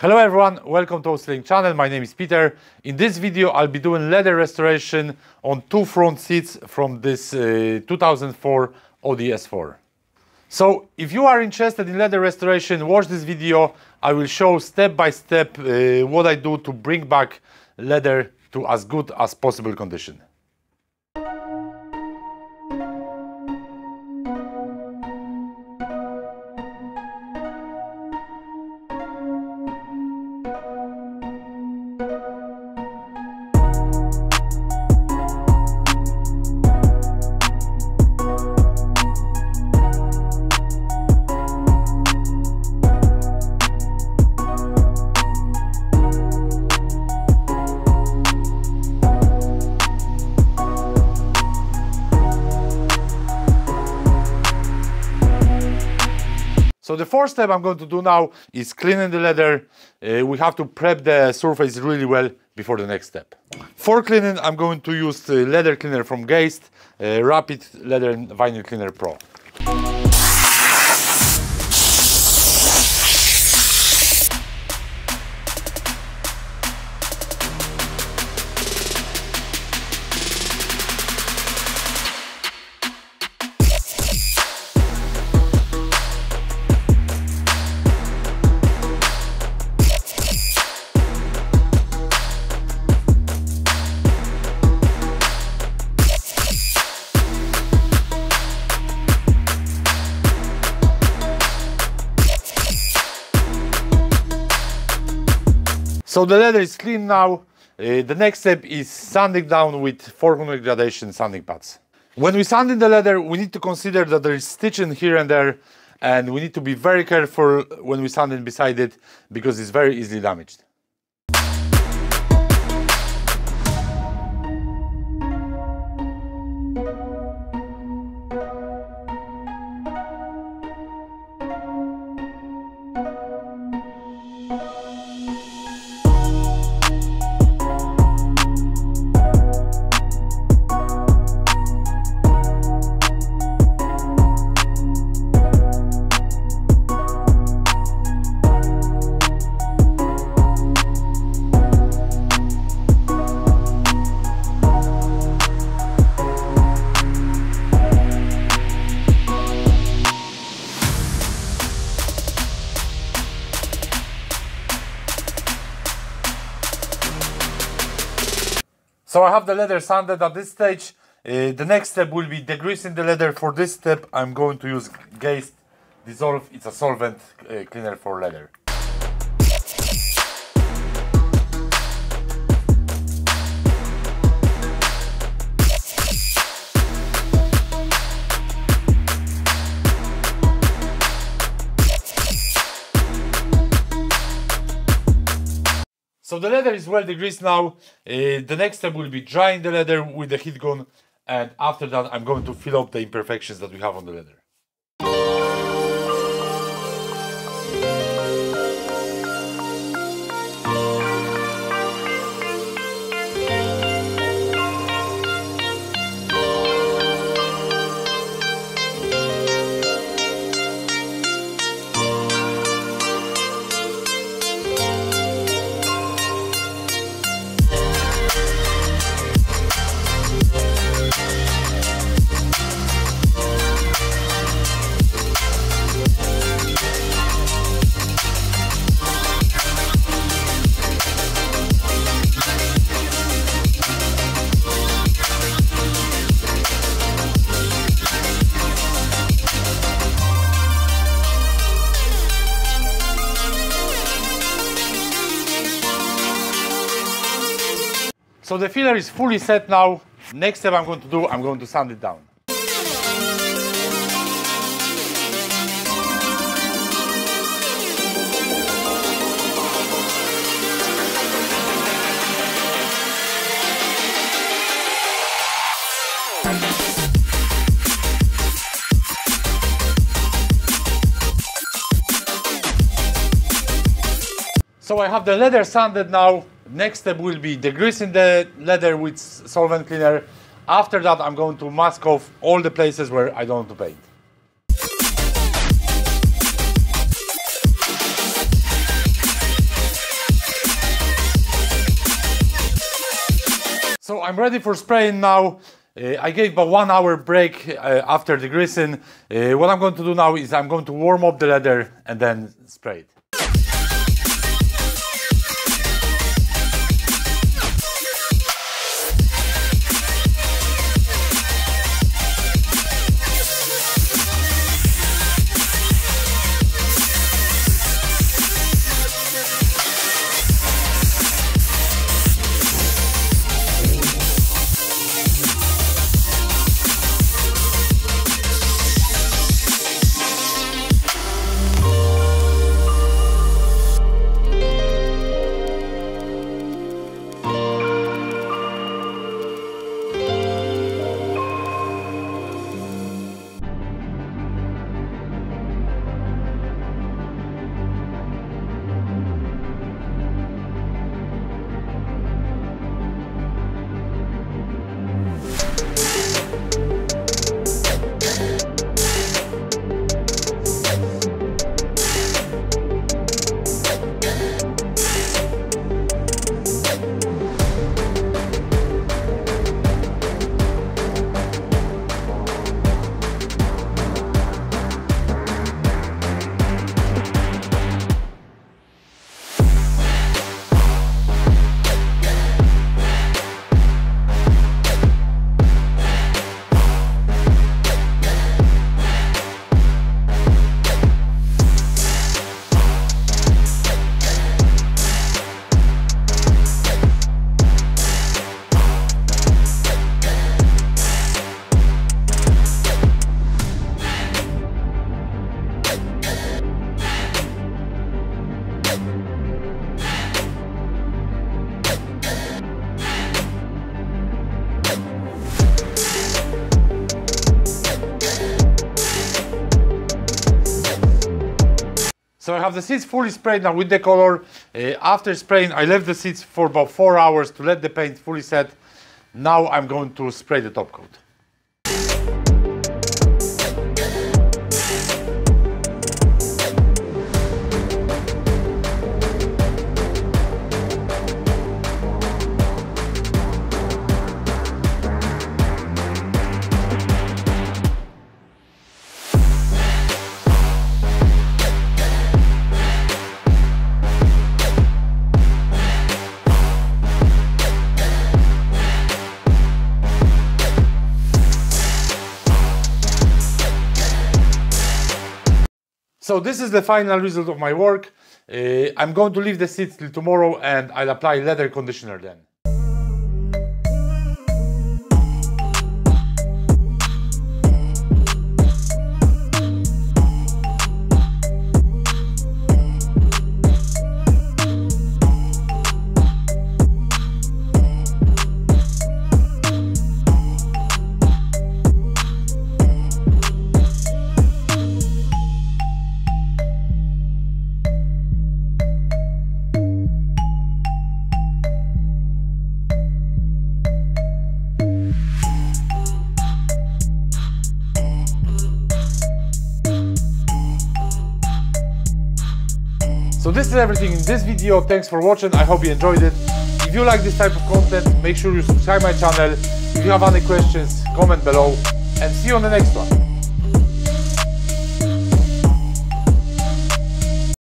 Hello everyone, welcome to Autolink channel. My name is Peter. In this video, I'll be doing leather restoration on two front seats from this uh, 2004 Audi S4. So if you are interested in leather restoration, watch this video. I will show step by step uh, what I do to bring back leather to as good as possible condition. So the first step I'm going to do now is cleaning the leather. Uh, we have to prep the surface really well before the next step. For cleaning, I'm going to use the leather cleaner from Geist, uh, Rapid Leather Vinyl Cleaner Pro. So the leather is clean now. Uh, the next step is sanding down with 400 gradation sanding pads. When we sanding the leather, we need to consider that there is stitching here and there, and we need to be very careful when we sand sanding beside it because it's very easily damaged. So I have the leather sanded at this stage. Uh, the next step will be degreasing the leather. For this step, I'm going to use Geist Dissolve. It's a solvent uh, cleaner for leather. So the leather is well degreased now. Uh, the next step will be drying the leather with the heat gun. And after that, I'm going to fill up the imperfections that we have on the leather. So the filler is fully set now. Next step I'm going to do, I'm going to sand it down. So I have the leather sanded now. Next step will be degreasing the leather with solvent cleaner. After that, I'm going to mask off all the places where I don't want to paint. So I'm ready for spraying now. Uh, I gave a one hour break uh, after the greasing. Uh, what I'm going to do now is I'm going to warm up the leather and then spray it. So I have the seats fully sprayed now with the color. Uh, after spraying, I left the seats for about four hours to let the paint fully set. Now I'm going to spray the top coat. So this is the final result of my work. Uh, I'm going to leave the seats till tomorrow and I'll apply leather conditioner then. So this is everything in this video. Thanks for watching. I hope you enjoyed it. If you like this type of content, make sure you subscribe my channel. If you have any questions, comment below and see you on the next one.